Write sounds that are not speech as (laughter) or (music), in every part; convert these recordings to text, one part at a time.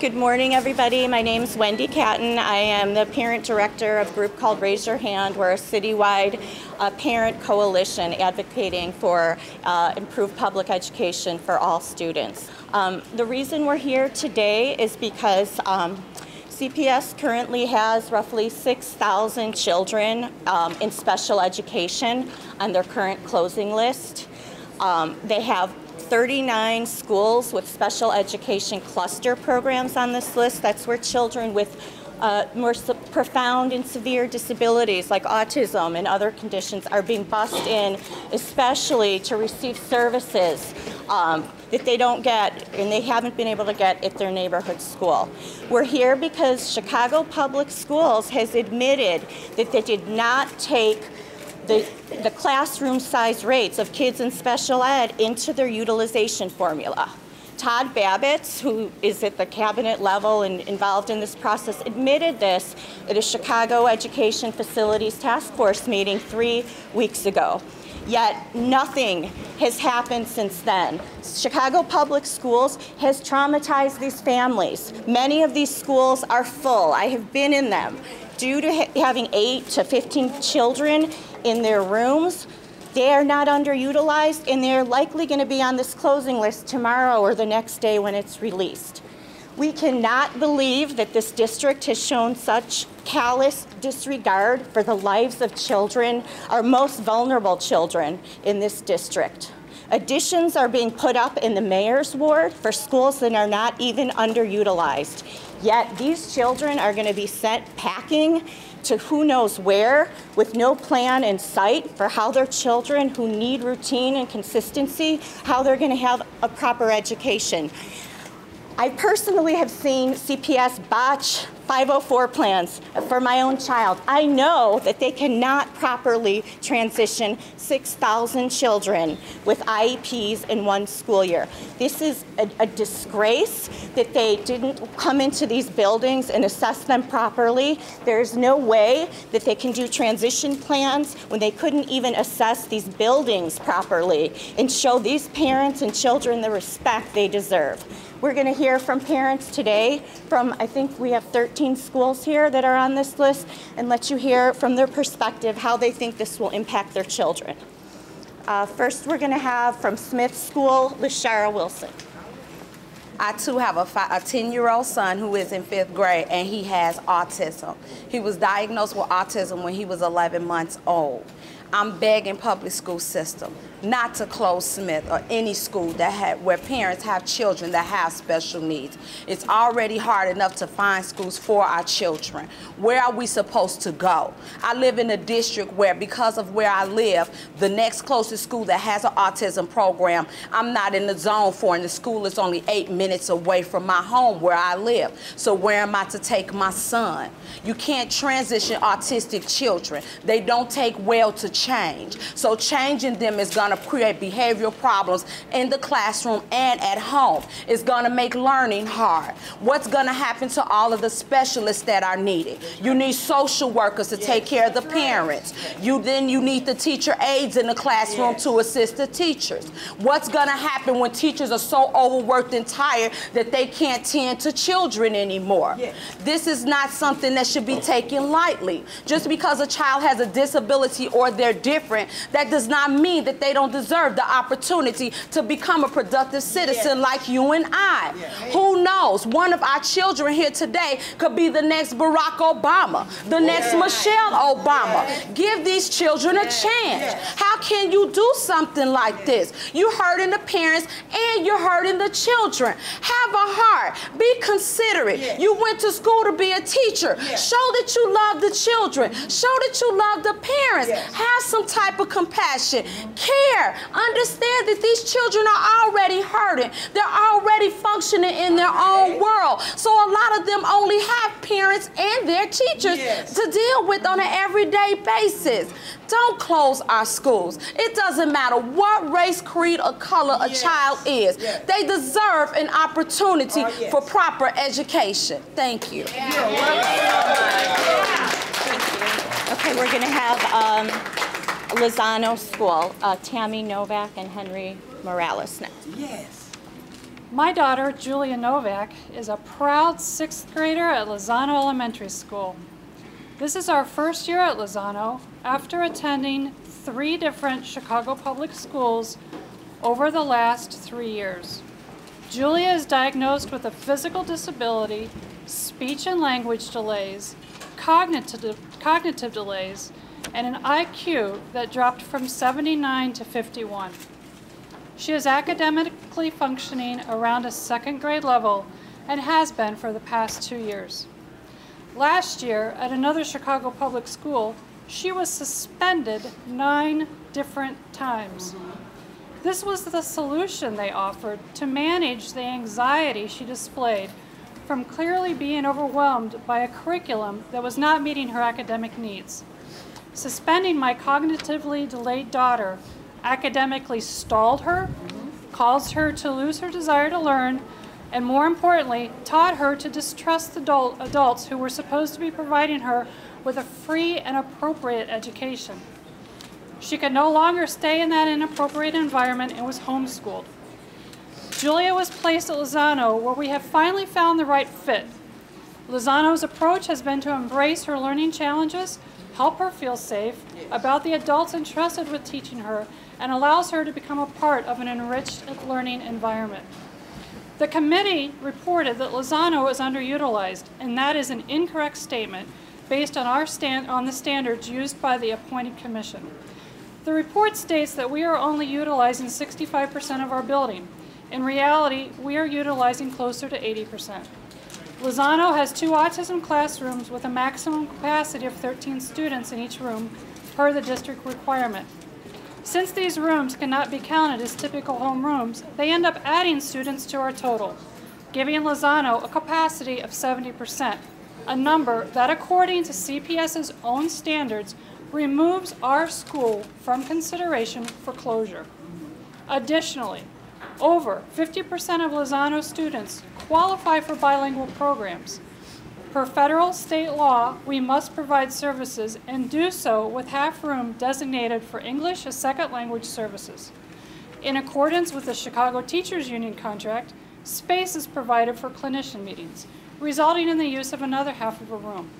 Good morning, everybody. My name is Wendy Katten. I am the parent director of a group called Raise Your Hand. We're a citywide uh, parent coalition advocating for uh, improved public education for all students. Um, the reason we're here today is because um, CPS currently has roughly 6,000 children um, in special education on their current closing list. Um, they have 39 schools with special education cluster programs on this list. That's where children with uh, more profound and severe disabilities like autism and other conditions are being bussed in, especially to receive services um, that they don't get and they haven't been able to get at their neighborhood school. We're here because Chicago Public Schools has admitted that they did not take the, the classroom size rates of kids in special ed into their utilization formula. Todd Babbitz, who is at the cabinet level and involved in this process, admitted this at a Chicago Education Facilities Task Force meeting three weeks ago. Yet nothing has happened since then. Chicago Public Schools has traumatized these families. Many of these schools are full. I have been in them. Due to ha having 8 to 15 children in their rooms, they are not underutilized and they're likely going to be on this closing list tomorrow or the next day when it's released. We cannot believe that this district has shown such callous disregard for the lives of children, our most vulnerable children in this district. Additions are being put up in the mayor's ward for schools that are not even underutilized. Yet these children are going to be sent packing to who knows where with no plan in sight for how their children who need routine and consistency, how they're going to have a proper education. I personally have seen CPS botch 504 plans for my own child. I know that they cannot properly transition 6,000 children with IEPs in one school year. This is a, a, disgrace that they didn't come into these buildings and assess them properly. There's no way that they can do transition plans when they couldn't even assess these buildings properly and show these parents and children the respect they deserve. We're going to hear from parents today from, I think we have 13 schools here that are on this list, and let you hear from their perspective how they think this will impact their children. Uh, first, we're going to have from Smith School, Lashara Wilson. I too have a, 10-year-old son who is in fifth grade and he has autism. He was diagnosed with autism when he was 11 months old. I'm begging public school system not to close Smith or any school that had, where parents have children that have special needs. It's already hard enough to find schools for our children. Where are we supposed to go? I live in a district where because of where I live, the next closest school that has an autism program, I'm not in the zone for and the school is only eight minutes away from my home where I live. So where am I to take my son? You can't transition autistic children. They don't take well to change. So changing them is going to create behavioral problems in the classroom and at home. It's going to make learning hard. What's going to happen to all of the specialists that are needed? You need social workers to take care of the parents. You then you need the teacher aides in the classroom to assist the teachers. What's going to happen when teachers are so overworked and tired that they can't tend to children anymore? This is not something that should be taken lightly. Just because a child has a disability or they're different, that does not mean that they don't deserve the opportunity to become a productive citizen like you and I. Who knows? One of our children here today could be the next Barack Obama, the next Michelle Obama. Give these children a chance. How can you do something like this? You're hurting the parents and you're hurting the children. Have a heart. Be considerate. You went to school to be a teacher. Show that you love the children. Show that you love the parents. Have some type of compassion. Care. Understand that these children are already hurting. They're already functioning in their own world. So a lot of them only have parents and their teachers yes. to deal with on an everyday basis. Don't close our schools. It doesn't matter what race, creed, or color a yes. child is. Yes. They deserve an opportunity oh, for proper education. Thank you. Okay, we're going to have um, Lozano School, uh, Tammy Novak and Henry Morales next. Yes. My daughter, Julia Novak, is a proud sixth grader at Lozano Elementary School. This is our first year at Lozano after attending three different Chicago public schools over the last three years. Julia is diagnosed with a physical disability, speech and language delays, cognitive, cognitive delays, and an IQ that dropped from 79 to 51. She is academically functioning around a second grade level and has been for the past two years. Last year, at another Chicago public school, she was suspended nine different times. This was the solution they offered to manage the anxiety she displayed from clearly being overwhelmed by a curriculum that was not meeting her academic needs. Suspending my cognitively delayed daughter academically stalled her, caused her to lose her desire to learn, and more importantly, taught her to distrust adult, adults who were supposed to be providing her with a free and appropriate education. She could no longer stay in that inappropriate environment and was homeschooled. Julia was placed at Lozano, where we have finally found the right fit. Lozano's approach has been to embrace her learning challenges, help her feel safe about the adults entrusted with teaching her, and allows her to become a part of an enriched learning environment. The committee reported that Lozano is underutilized, and that is an incorrect statement based on, our stand, on the standards used by the appointed commission. The report states that we are only utilizing 65% of our building. In reality, we are utilizing closer to 80%. Lozano has two autism classrooms with a maximum capacity of 13 students in each room per the district requirement. Since these rooms cannot be counted as typical home rooms, they end up adding students to our total, giving Lozano a capacity of 70%, a number that according to CPS's own standards removes our school from consideration for closure. Additionally, over 50% of Lozano students qualify for bilingual programs. Per federal state law, we must provide services and do so with half room designated for English as second language services. In accordance with the Chicago Teachers Union contract, space is provided for clinician meetings, resulting in the use of another half of a room.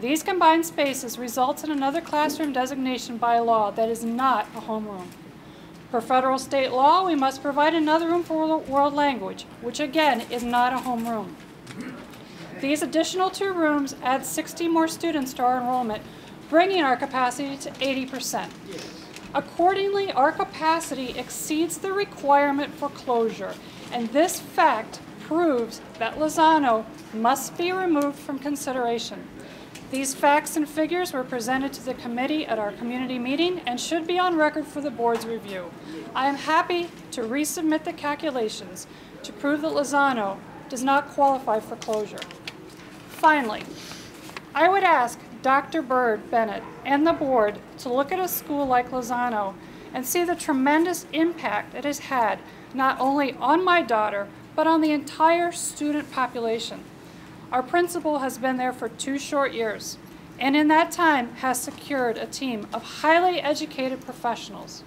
These combined spaces results in another classroom designation by law that is not a homeroom. Per federal state law, we must provide another room for world language, which again is not a homeroom. These additional two rooms add 60 more students to our enrollment, bringing our capacity to 80%. Accordingly, our capacity exceeds the requirement for closure, and this fact proves that Lozano must be removed from consideration. These facts and figures were presented to the committee at our community meeting and should be on record for the board's review. I am happy to resubmit the calculations to prove that Lozano does not qualify for closure. Finally, I would ask Dr. Byrd-Bennett and the board to look at a school like Lozano and see the tremendous impact it has had not only on my daughter, but on the entire student population. Our principal has been there for two short years, and in that time has secured a team of highly educated professionals.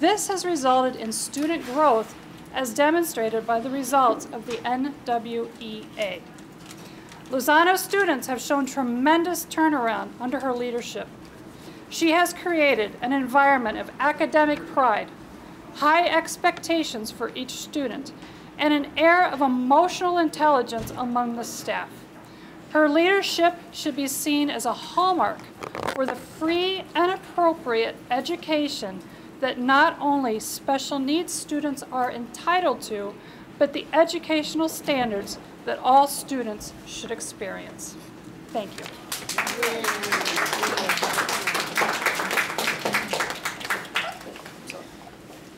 This has resulted in student growth as demonstrated by the results of the NWEA. Lozano students have shown tremendous turnaround under her leadership. She has created an environment of academic pride, high expectations for each student, and an air of emotional intelligence among the staff. Her leadership should be seen as a hallmark for the free and appropriate education that not only special needs students are entitled to, but the educational standards that all students should experience. Thank you.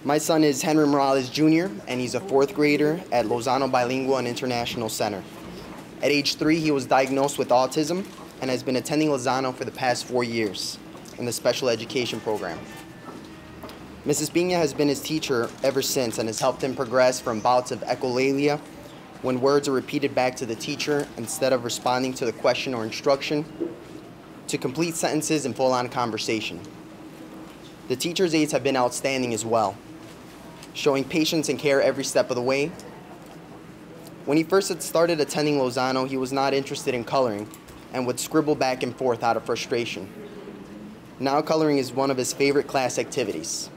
My son is Henry Morales Jr., and he's a fourth grader at Lozano Bilingual and International Center. At age three, he was diagnosed with autism and has been attending Lozano for the past four years in the special education program. Mrs. Pina has been his teacher ever since and has helped him progress from bouts of echolalia, when words are repeated back to the teacher instead of responding to the question or instruction, to complete sentences and full-on conversation. The teacher's aides have been outstanding as well showing patience and care every step of the way, When he first had started attending Lozano, he was not interested in coloring and would scribble back and forth out of frustration. Now, coloring is one of his favorite class activities.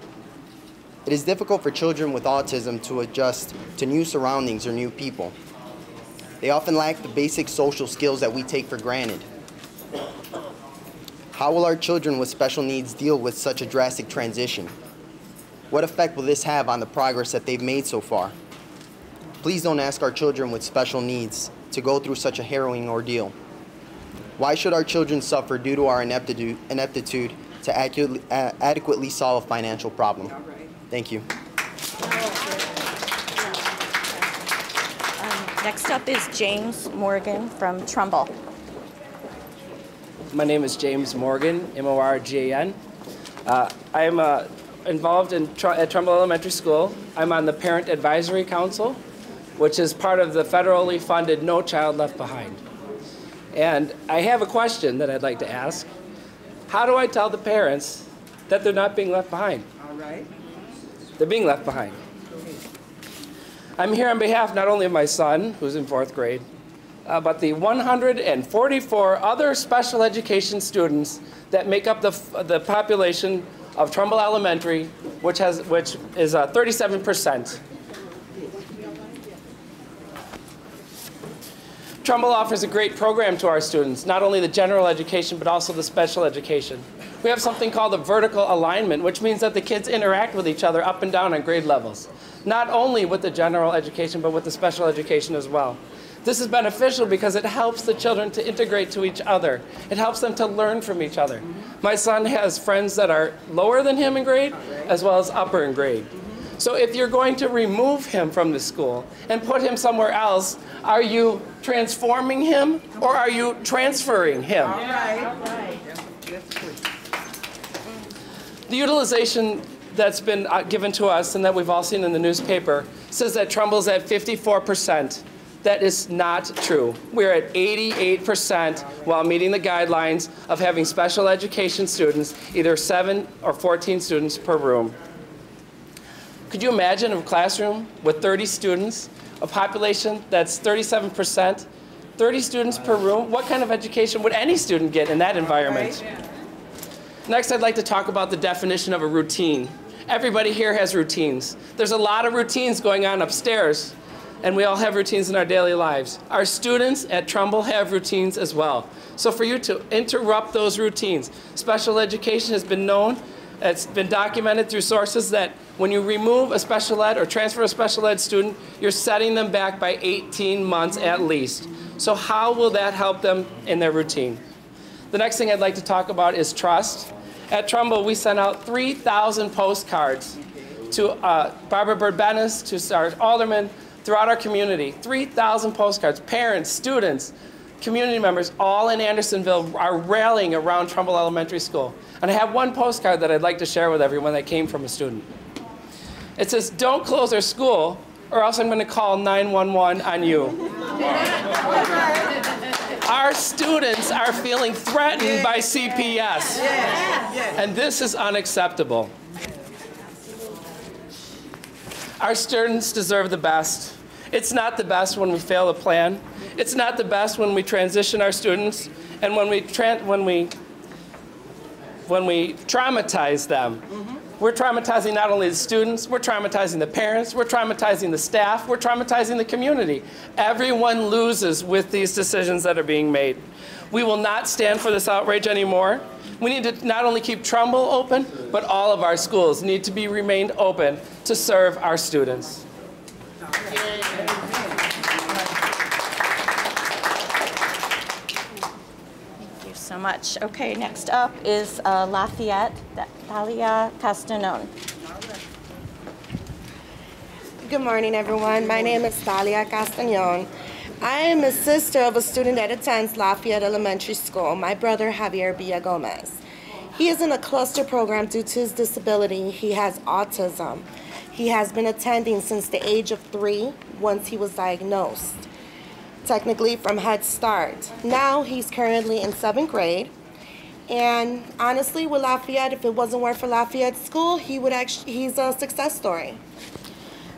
It is difficult for children with autism to adjust to new surroundings or new people. They often lack the basic social skills that we take for granted. How will our children with special needs deal with such a drastic transition? What effect will this have on the progress that they've made so far? Please don't ask our children with special needs to go through such a harrowing ordeal. Why should our children suffer due to our ineptitude, ineptitude to accurately, uh, adequately solve a financial problem? Thank you. Next up is James Morgan from Trumbull. My name is James Morgan, M-O-R-G-A-N. Uh, I am uh, involved in Tr- at Trumbull Elementary School. I'm on the Parent Advisory Council, which is part of the federally funded No Child Left Behind. And I have a question that I'd like to ask. How do I tell the parents that they're not being left behind? All right. They're being left behind. I'm here on behalf not only of my son, who's in fourth grade, uh, but the 144 other special education students that make up the, f- the population of Trumbull Elementary, which, has, which is uh, 37%. Trumbull offers a great program to our students, not only the general education, but also the special education. We have something called a vertical alignment, which means that the kids interact with each other up and down on grade levels, not only with the general education, but with the special education as well. This is beneficial because it helps the children to integrate to each other. It helps them to learn from each other. My son has friends that are lower than him in grade, as well as upper in grade. So if you're going to remove him from the school and put him somewhere else, are you transforming him or are you transferring him? All right. All right. That's good. The utilization that's been uh, given to us and that we've all seen in the newspaper says that Trumbull's at 54%. That is not true. We're at 88% while meeting the guidelines of having special education students, either 7 or 14 students per room. Could you imagine a classroom with 30 students, a population that's 37%, 30 students per room? What kind of education would any student get in that environment? Next, I'd like to talk about the definition of a routine. Everybody here has routines. There's a lot of routines going on upstairs, and we all have routines in our daily lives. Our students at Trumbull have routines as well. So for you to interrupt those routines, special education has been known, it's been documented through sources that when you remove a special ed or transfer a special ed student, you're setting them back by 18 months at least. So how will that help them in their routine? The next thing I'd like to talk about is trust. At Trumbull, we sent out 3,000 postcards to uh, Barbara Byrd-Bennett, to our aldermen throughout our community. 3,000 postcards. Parents, students, community members, all in Andersonville are rallying around Trumbull Elementary School. And I have one postcard that I'd like to share with everyone that came from a student. It says, don't close our school or else I'm going to call 911 on you. (laughs) Our students are feeling threatened by CPS. And this is unacceptable. Our students deserve the best. It's not the best when we fail a plan. It's not the best when we transition our students and when we, tran- when we, when we traumatize them. Mm-hmm. We're traumatizing not only the students, we're traumatizing the parents, we're traumatizing the staff, we're traumatizing the community. Everyone loses with these decisions that are being made. We will not stand for this outrage anymore. We need to not only keep Trumbull open, but all of our schools need to be remained open to serve our students. Thank you so much. Okay, next up is uh, Lafayette, Thalia Castanon. Good morning, everyone. My name is Thalia Castagnon. I am a sister of a student that attends Lafayette Elementary School, my brother Javier Villagomez. He is in a cluster program due to his disability. He has autism. He has been attending since the age of three once he was diagnosed, technically from Head Start. Now he's currently in seventh grade. And honestly, with Lafayette, if it wasn't worth for Lafayette School, he would actually, he's a success story.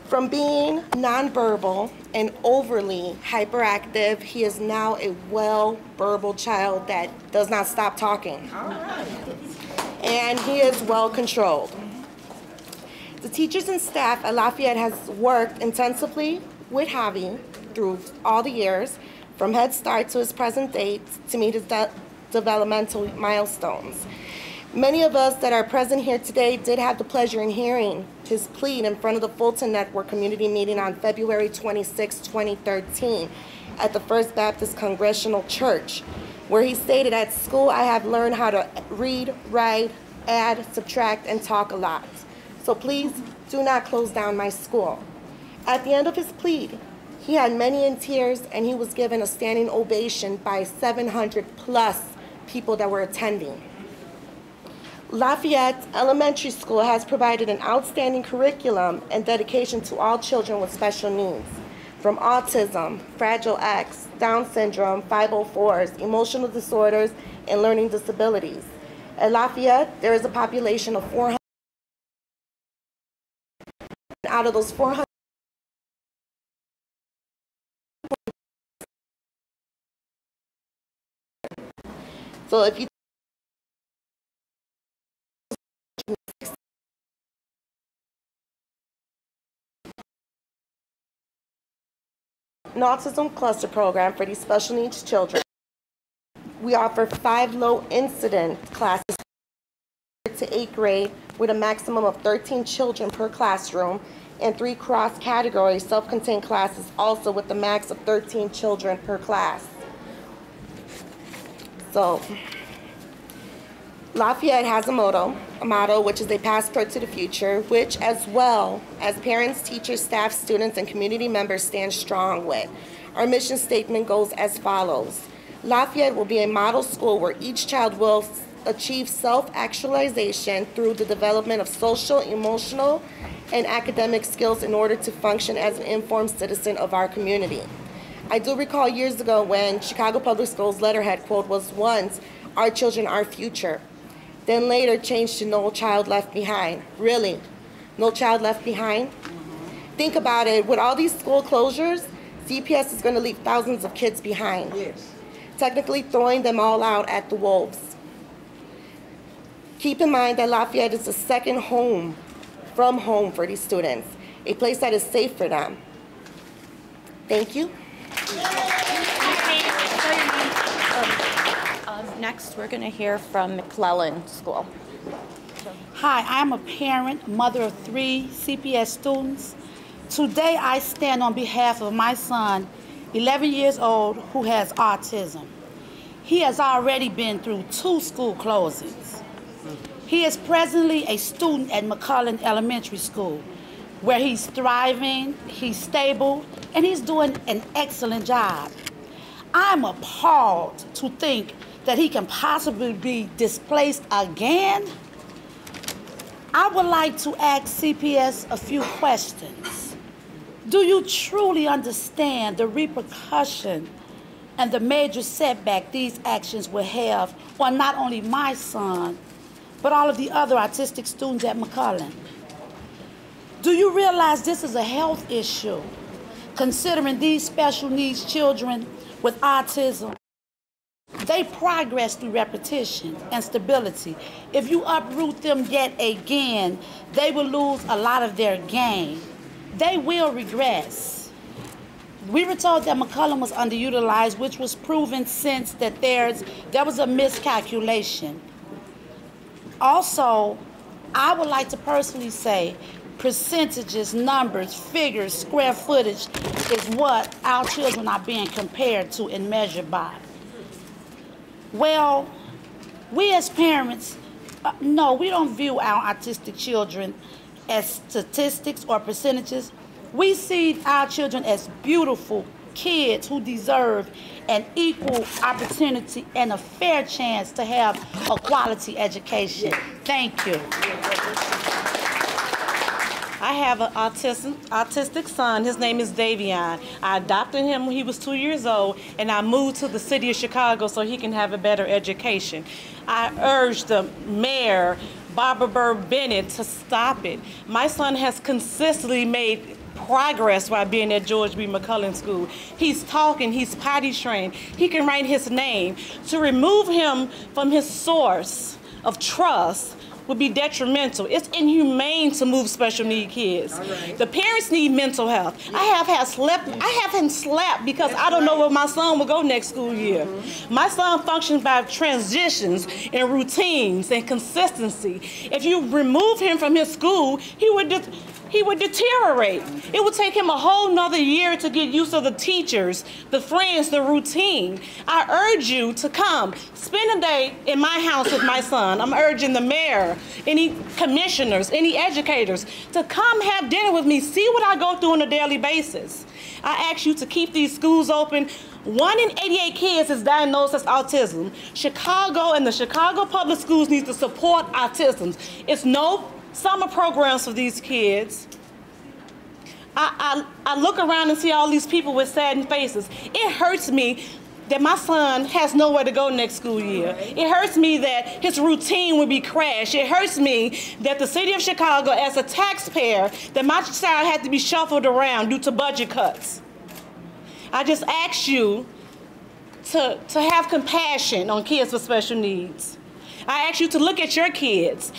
From being nonverbal and overly hyperactive, he is now a well verbal child that does not stop talking. And he is well controlled. The teachers and staff at Lafayette has worked intensively with Javi through all the years, from Head Start to his present date, to meet his de- developmental milestones. Many of us that are present here today did have the pleasure in hearing his plea in front of the Fulton Network Community Meeting on February 26, 2013, at the First Baptist Congregational Church, where he stated, At school, I have learned how to read, write, add, subtract, and talk a lot. So please do not close down my school. At the end of his plea, he had many in tears and he was given a standing ovation by 700 plus people that were attending. Lafayette Elementary School has provided an outstanding curriculum and dedication to all children with special needs, from autism, Fragile X, Down syndrome, 504s, emotional disorders, and learning disabilities. At Lafayette, there is a population of 400. Out of those 400, so if you an autism cluster program for these special needs children. We offer five low incident classes to eighth grade with a maximum of 13 children per classroom and three cross category self contained classes also with a max of 13 children per class. So, Lafayette has a motto, a motto which is a passport to the future, which as well as parents, teachers, staff, students, and community members stand strong with. Our mission statement goes as follows. Lafayette will be a model school where each child will achieve self-actualization through the development of social, emotional, and academic skills in order to function as an informed citizen of our community. I do recall years ago when Chicago Public Schools letterhead quote was once, our children, our future. Then later changed to no child left behind. Really? No child left behind? Think about it. With all these school closures, CPS is going to leave thousands of kids behind. Yes. Technically throwing them all out at the wolves. Keep in mind that Lafayette is the second home from home for these students, a place that is safe for them. Thank you. Um, next, we're going to hear from McClellan School. Hi, I'm a parent, mother of three CPS students. Today I stand on behalf of my son, 11 years old, who has autism. He has already been through two school closings. He is presently a student at McClellan Elementary School, where he's thriving, he's stable, and he's doing an excellent job. I'm appalled to think that he can possibly be displaced again. I would like to ask CPS a few questions. Do you truly understand the repercussion and the major setback these actions will have on not only my son, but all of the other autistic students at McClellan? Do you realize this is a health issue, considering these special needs children with autism? They progress through repetition and stability. If you uproot them yet again, they will lose a lot of their gain. They will regress. We were told that McClellan was underutilized, which was proven since that there's there was a miscalculation. Also, I would like to personally say percentages, numbers, figures, square footage is what our children are being compared to and measured by. Well, we as parents, uh, no, we don't view our autistic children as statistics or percentages. We see our children as beautiful kids who deserve an equal opportunity and a fair chance to have a quality education. Thank you. I have an autism, autistic son. His name is Davion. I adopted him when he was two years old, and I moved to the city of Chicago so he can have a better education. I urge the mayor, Barbara Byrd-Bennett, to stop it. My son has consistently made progress while being at George B. McCullough School. He's talking, he's potty trained, he can write his name. To remove him from his source of trust would be detrimental. It's inhumane to move special need kids. The parents need mental health. I have had slept. I haven't slept because I don't know where my son will go next school year. Mm-hmm. My son functions by transitions and routines and consistency. If you remove him from his school, he would. De- he would deteriorate. It would take him a whole nother year to get used to the teachers, the friends, the routine. I urge you to come, spend a day in my house with my son. I'm urging the mayor, any commissioners, any educators to come have dinner with me, see what I go through on a daily basis. I ask you to keep these schools open. One in 88 kids is diagnosed as autism. Chicago and the Chicago public schools need to support autism. It's no summer programs for these kids. I, I, I look around and see all these people with saddened faces. It hurts me that my son has nowhere to go next school year. It hurts me that his routine would be crashed. It hurts me that the city of Chicago, as a taxpayer, that my child had to be shuffled around due to budget cuts. I just ask you to, to have compassion on kids with special needs. I ask you to look at your kids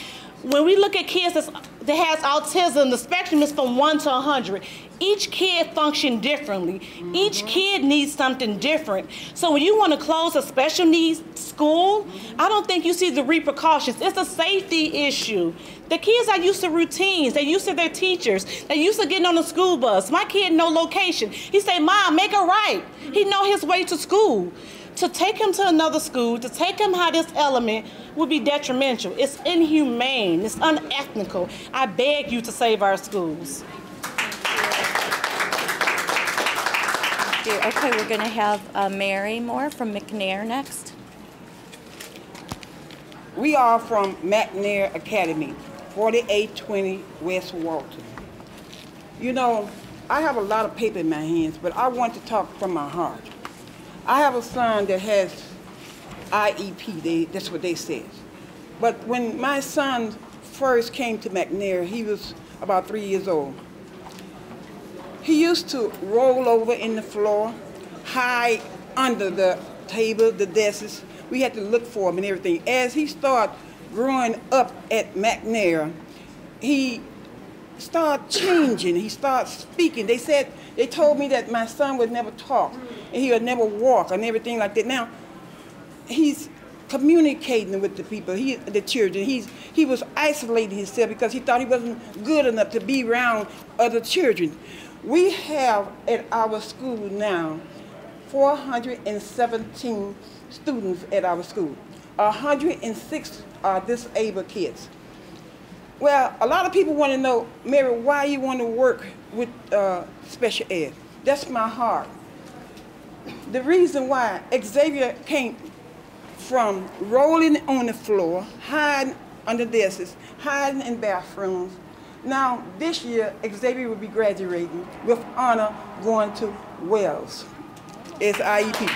when we look at kids that's, that has autism, the spectrum is from one to 100. Each kid function differently. Mm-hmm. Each kid needs something different. So when you want to close a special needs school, mm-hmm. I don't think you see the repercussions. It's a safety issue. The kids are used to routines. They're used to their teachers. They're used to getting on the school bus. My kid know location. He say, "Mom, make a right." He know his way to school to take him to another school, to take him out this element would be detrimental. It's inhumane. It's unethical. I beg you to save our schools. Okay, we're going to have uh, Mary Moore from McNair next. We are from McNair Academy, 4820 West Walton. You know, I have a lot of paper in my hands, but I want to talk from my heart. I have a son that has IEP, they, that's what they said. But when my son first came to McNair, he was about three years old. He used to roll over in the floor, hide under the table, the desks. We had to look for him and everything. As he started growing up at McNair, he started changing. He started speaking. They said, they told me that my son would never talk and he would never walk and everything like that. Now, he's communicating with the people, he, the children. He's, he was isolating himself because he thought he wasn't good enough to be around other children. We have at our school now 417 students at our school. 106 are disabled kids. Well, a lot of people want to know, Mary, why you want to work with uh, special ed. That's my heart. The reason why Xavier came from rolling on the floor, hiding under desks, hiding in bathrooms. Now, this year, Xavier will be graduating with honor going to Wells as IEP.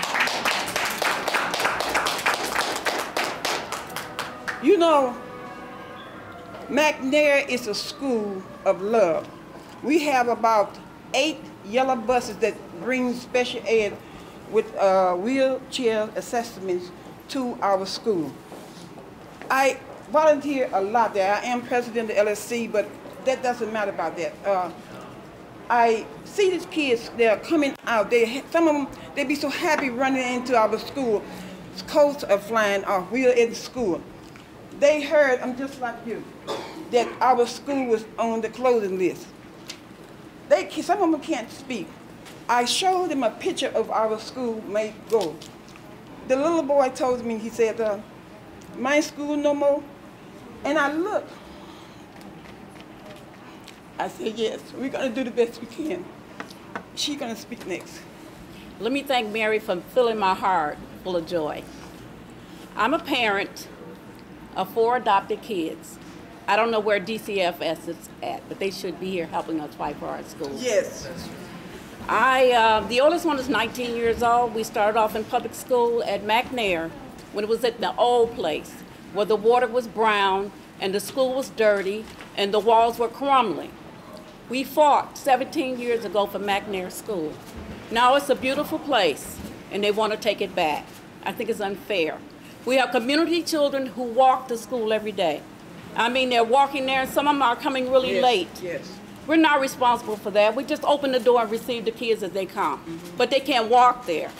You know, McNair is a school of love. We have about eight yellow buses that bring special ed with uh, wheelchair assessments to our school. I volunteer a lot there. I am president of LSC, but that doesn't matter about that. Uh, I see these kids, they're coming out. They, some of them, they'd be so happy running into our school. Coats are flying off. We are in school. They heard, I'm just like you, that our school was on the closing list. They, some of them can't speak. I showed them a picture of our school mate go the little boy told me, he said, uh, my school no more. And I looked. I said, yes, we're going to do the best we can. She's going to speak next. Let me thank Mary for filling my heart full of joy. I'm a parent of four adopted kids. I don't know where DCFS is at, but they should be here helping us fight for our schools. Yes. I, uh, the oldest one is 19 years old. We started off in public school at McNair when it was at the old place where the water was brown and the school was dirty and the walls were crumbling. We fought 17 years ago for McNair School. Now it's a beautiful place, and they want to take it back. I think it's unfair. We have community children who walk to school every day. I mean, they're walking there, and some of them are coming really Yes, late. Yes. We're not responsible for that. We just open the door and receive the kids as they come. Mm-hmm. But they can't walk there.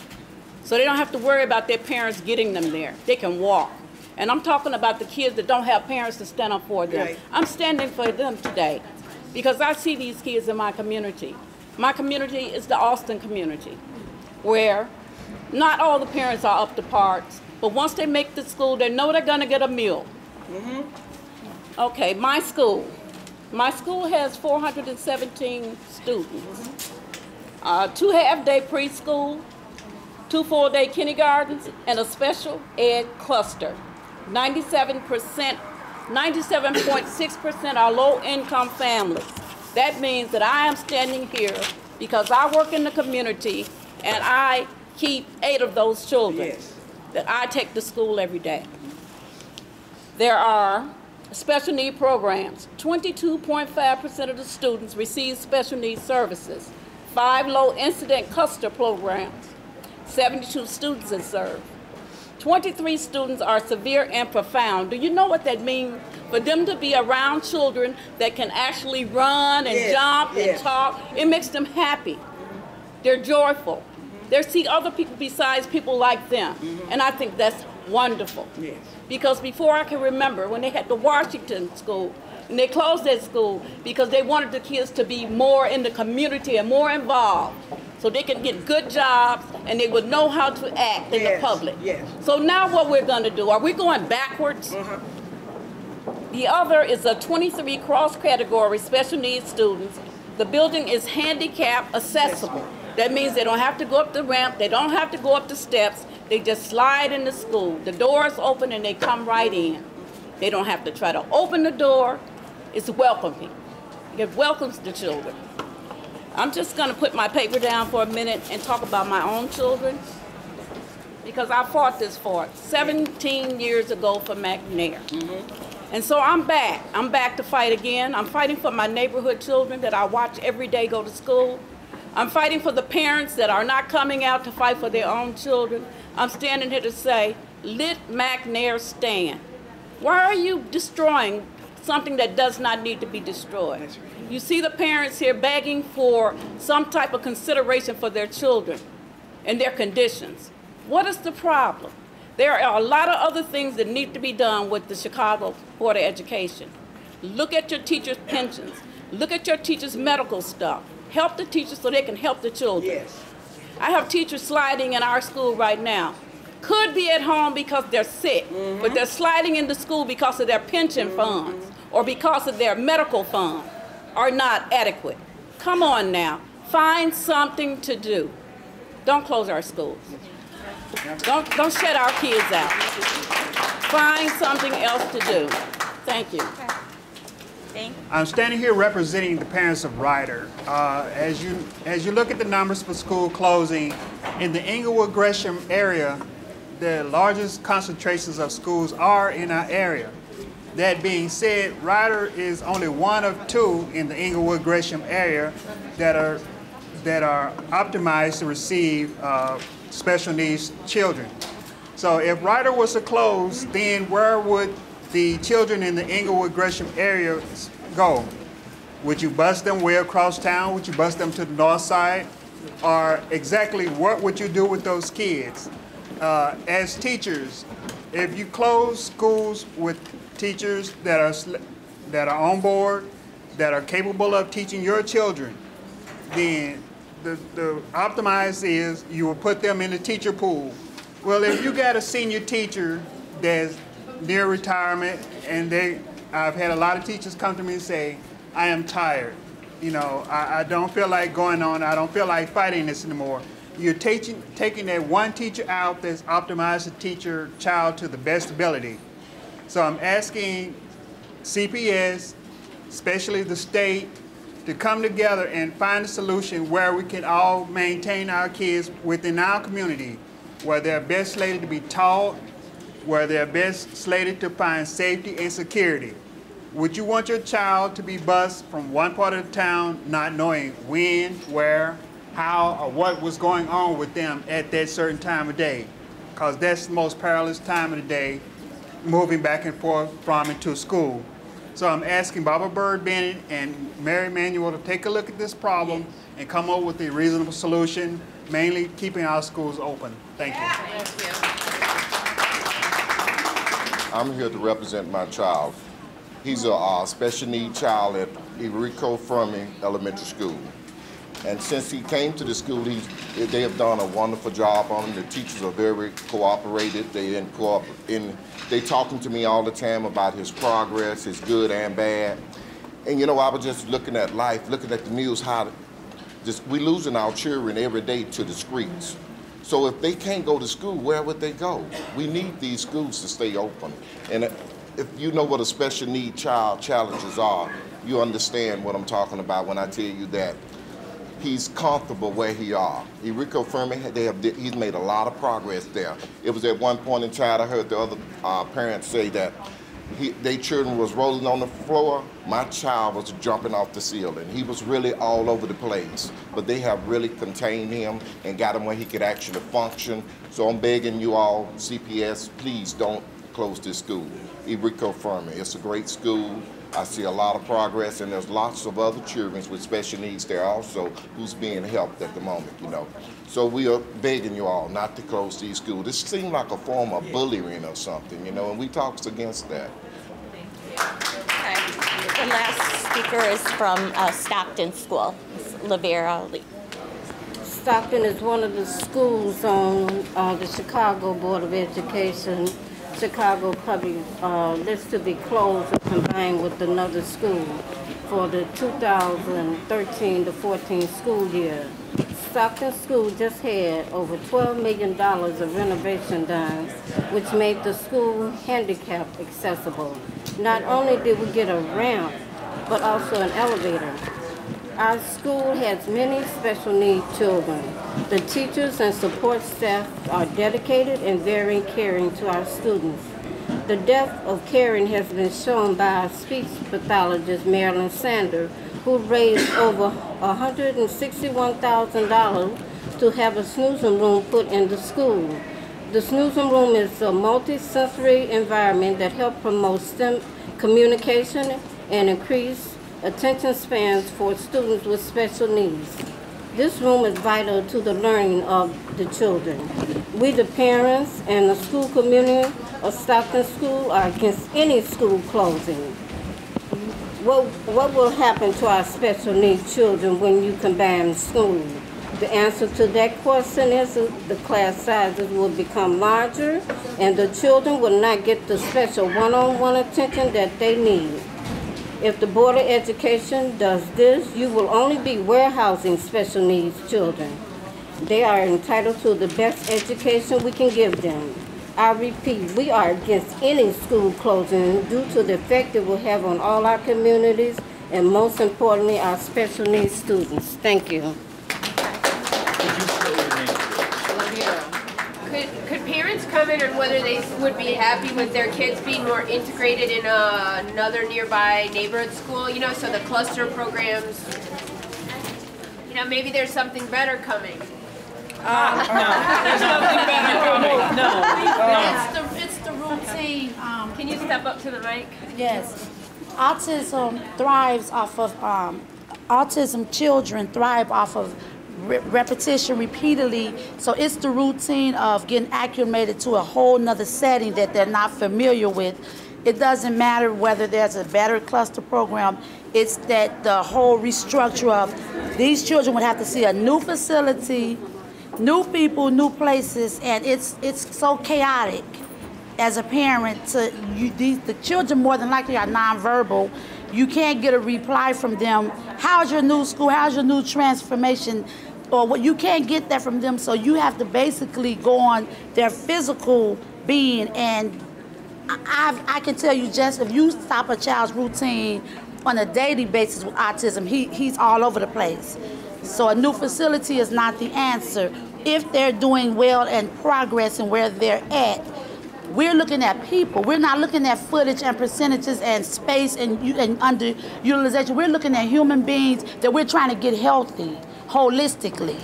So they don't have to worry about their parents getting them there. They can walk. And I'm talking about the kids that don't have parents to stand up for them. Right. I'm standing for them today because I see these kids in my community. My community is the Austin community where not all the parents are up to parts, but once they make the school, they know they're gonna get a meal. Okay, my school. My school has 417 students. Uh, two half-day preschool, two full-day kindergartens, and a special ed cluster. 97%, 97.6% are low-income families. That means that I am standing here because I work in the community and I keep eight of those children Yes. That I take to school every day. There are special need programs. 22.5% of the students receive special needs services. Five low incident cluster programs. 72 students are served. 23 students are severe and profound. Do you know what that means? For them to be around children that can actually run and Yes, jump and yes. talk, it makes them happy. They're joyful. They see other people besides people like them. Mm-hmm. And I think that's wonderful. Yes. Because before I can remember, when they had the Washington school, and they closed that school because they wanted the kids to be more in the community and more involved. So they could get good jobs and they would know how to act in the public. yes. So now what we're gonna do, are we going backwards? Uh-huh. The other is a 23 cross-category special needs students. The building is handicap accessible. That means they don't have to go up the ramp, they don't have to go up the steps, they just slide in the school. The door is open and they come right in. They don't have to try to open the door, it's welcoming. It welcomes the children. I'm just gonna put my paper down for a minute and talk about my own children because I fought this for 17 years ago for McNair. Mm-hmm. And so I'm back. I'm back to fight again. I'm fighting for my neighborhood children that I watch every day go to school. I'm fighting for the parents that are not coming out to fight for their own children. I'm standing here to say, let McNair stand. Why are you destroying something that does not need to be destroyed? You see the parents here begging for some type of consideration for their children and their conditions. What is the problem? There are a lot of other things that need to be done with the Chicago Board of Education. Look at your teachers' pensions. Look at your teachers' medical stuff. Help the teachers so they can help the children. Yes. I have teachers sliding in our school right now. Could be at home because they're sick, but mm-hmm. they're sliding into school because of their pension mm-hmm. funds or because of their medical fund are not adequate. Come on now, find something to do. Don't close our schools. Don't, don't shut our kids out. Find something else to do. Thank you. I'm standing here representing the parents of Ryder. Uh, as you as you look at the numbers for school closing, in the Englewood Gresham area, the largest concentrations of schools are in our area. That being said, Ryder is only one of two in the Englewood Gresham area that are that are optimized to receive uh, special needs children. So if Ryder was to close, then where would the children in the Englewood Gresham area go? Would you bus them way across town? Would you bus them to the north side? Or exactly what would you do with those kids? Uh, as teachers, if you close schools with teachers that are that are on board, that are capable of teaching your children, then the, the optimized is you will put them in the teacher pool. Well, if you got a senior teacher that's near retirement and they, I've had a lot of teachers come to me and say, I am tired. You know, I, I don't feel like going on. I don't feel like fighting this anymore. You're teaching, taking that one teacher out that's optimized the teacher child to the best ability. So I'm asking CPS, especially the state, to come together and find a solution where we can all maintain our kids within our community, where they're best slated to be taught, where they're best slated to find safety and security. Would you want your child to be bused from one part of the town not knowing when, where, how, or what was going on with them at that certain time of day? Because that's the most perilous time of the day, moving back and forth from and to school. So I'm asking Barbara Byrd-Bennett and Mayor Emanuel to take a look at this problem and come up with a reasonable solution, mainly keeping our schools open. Thank you. I'm here to represent my child. He's a uh, special need child at Enrico Fermi Elementary School. And since he came to the school, he's, they have done a wonderful job on him. The teachers are very cooperated. They in, in they talking to me all the time about his progress, his good and bad. And you know, I was just looking at life, looking at the news, how just, we losing our children every day to the streets. So if they can't go to school, where would they go? We need these schools to stay open. And if you know what a special need child challenges are, you understand what I'm talking about when I tell you that he's comfortable where he are. Enrico Fermi, they have, he's made a lot of progress there. It was at one point in time, I heard the other uh, parents say that he, they children was rolling on the floor. My child was jumping off the ceiling. He was really all over the place. But they have really contained him and got him where he could actually function. So I'm begging you all, CPS, please don't close this school. Enrico Fermi, it's a great school. I see a lot of progress, and there's lots of other children with special needs there also who's being helped at the moment, you know. So we are begging you all not to close these schools. This seems like a form of bullying or something, you know, and we talk against that. Okay. The last speaker is from uh, Stockton School, Ms. Lavera Lee. Stockton is one of the schools on uh, the Chicago Board of Education Chicago Public uh, to be closed and combined with another school for the 2013 to 14 school year. Stockton School just had over $12 million of renovation done, which made the school handicap accessible. Not only did we get a ramp, but also an elevator. Our school has many special needs children. The teachers and support staff are dedicated and very caring to our students. The depth of caring has been shown by our speech pathologist, Marilyn Sander, who raised over $161,000 to have a Snoezelen room put in the school. The Snoezelen room is a multi-sensory environment that helps promote STEM communication and increase attention spans for students with special needs. This room is vital to the learning of the children. We, the parents and the school community of Stockton School are against any school closing. What, what will happen to our special needs children when you combine school? The answer to that question is the class sizes will become larger and the children will not get the special one-on-one -on -one attention that they need. If the Board of Education does this, you will only be warehousing special needs children. They are entitled to the best education we can give them. I repeat, we are against any school closing due to the effect it will have on all our communities and most importantly, our special needs students. Thank you. Parents comment on whether they would be happy with their kids being more integrated in a, another nearby neighborhood school, you know, so the cluster programs, you know, maybe there's something better coming. Uh, no, there's nothing better coming. (laughs) No. It's the, it's the routine. Um, Can you step up to the mic? Yes. Autism thrives off of, um, autism children thrive off of re repetition repeatedly. So it's the routine of getting acclimated to a whole nother setting that they're not familiar with. It doesn't matter whether there's a better cluster program. It's that the whole restructure of these children would have to see a new facility, new people, new places, and it's it's so chaotic as a parent to you the children more than likely are nonverbal you can't get a reply from them how's your new school how's your new transformation or what you can't get that from them. So you have to basically go on their physical being. And I, I can tell you just if you stop a child's routine on a daily basis with autism he, he's all over the place. So a new facility is not the answer. If they're doing well and progress and where they're at We're looking at people. We're not looking at footage and percentages and space and, and underutilization. We're looking at human beings that we're trying to get healthy, holistically.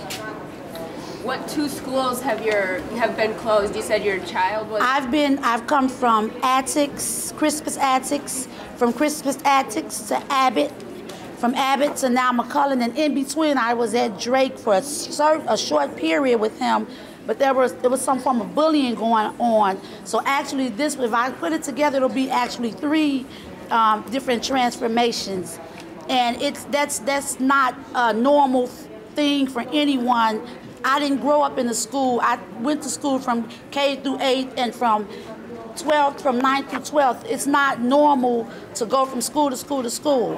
What two schools have your have been closed? You said your child was. I've been, I've come from Attucks, Crispus Attucks, from Crispus Attucks to Abbott, from Abbott to now McClellan, and in between I was at Drake for a, cer- a short period with him, but there was there was some form of bullying going on. So actually, this if I put it together, it'll be actually three um, different transformations, and it's that's that's not a normal thing for anyone. I didn't grow up in the school. I went to school from K through 8 and from 12th, from 9th through 12th. It's not normal to go from school to school to school.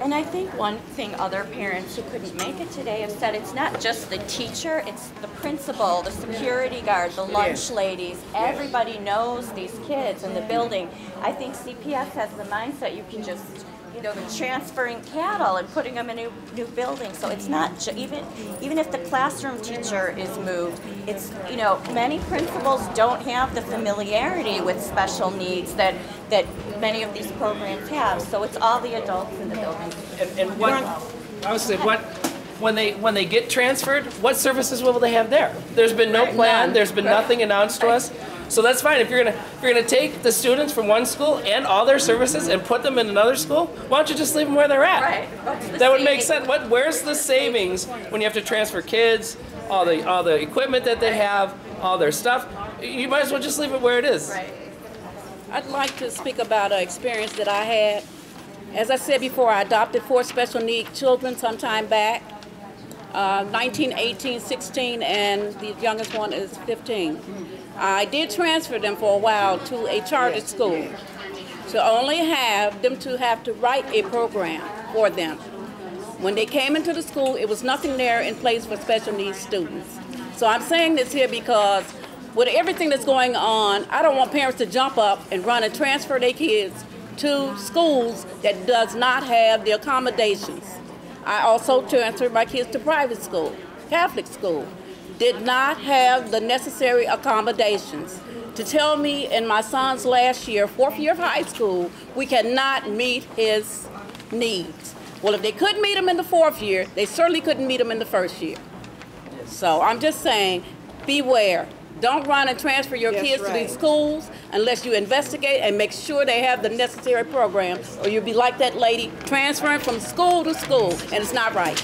And I think one thing other parents who couldn't make it today have said it's not just the teacher, it's the principal, the security guard, the lunch ladies. Everybody knows these kids in the building. I think CPS has the mindset you can just, you know, transferring cattle and putting them in a new, new building. So it's not ju- even even if the classroom teacher is moved, it's you know many principals don't have the familiarity with special needs that that many of these programs have. So it's all the adults in the building. And, and what, I was saying, what, when they, when they get transferred, what services will they have there? There's been no plan, there's been nothing announced to us. So that's fine, if you're gonna, if you're gonna take the students from one school and all their services and put them in another school, why don't you just leave them where they're at? Right. The That would make sense, what, where's the savings when you have to transfer kids, all the, all the equipment that they have, all their stuff? You might as well just leave it where it is. Right. I'd like to speak about an experience that I had. As I said before, I adopted four special need children some time back. Uh, 19, 18, 16, and the youngest one is 15. I did transfer them for a while to a charter school to only have them to have to write a program for them. When they came into the school, it was nothing there in place for special needs students. So I'm saying this here because with everything that's going on, I don't want parents to jump up and run and transfer their kids to schools that does not have the accommodations. I also transferred my kids to private school, Catholic school, did not have the necessary accommodations. To tell me in my son's last year, fourth year of high school, we cannot meet his needs. Well, if they couldn't meet him in the fourth year, they certainly couldn't meet him in the first year. So I'm just saying, beware. Don't run and transfer your That's kids to these schools unless you investigate and make sure they have the necessary programs, or you'll be like that lady transferring from school to school, and it's not right.